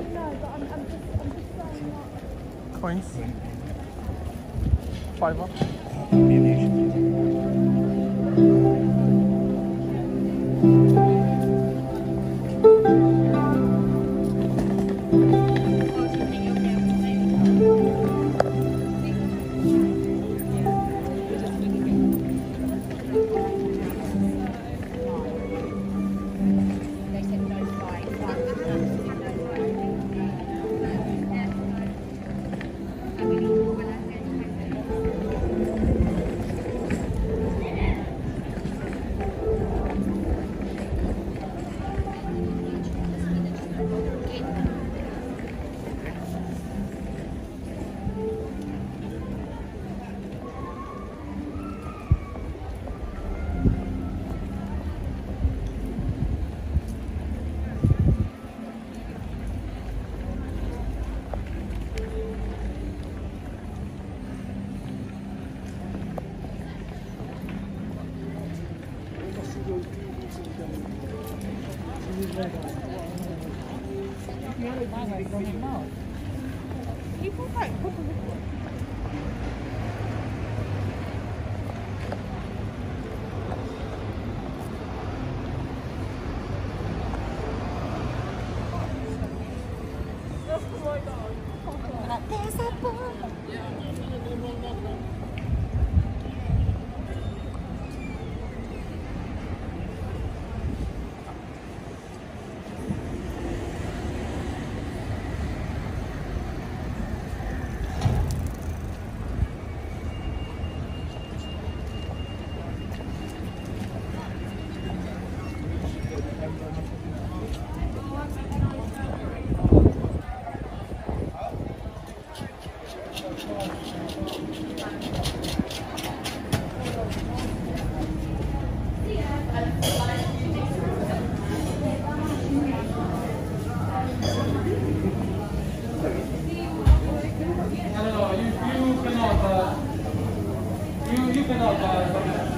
Coins. Five I'm just, I'm just up. Coins. No, no, you, penaltı.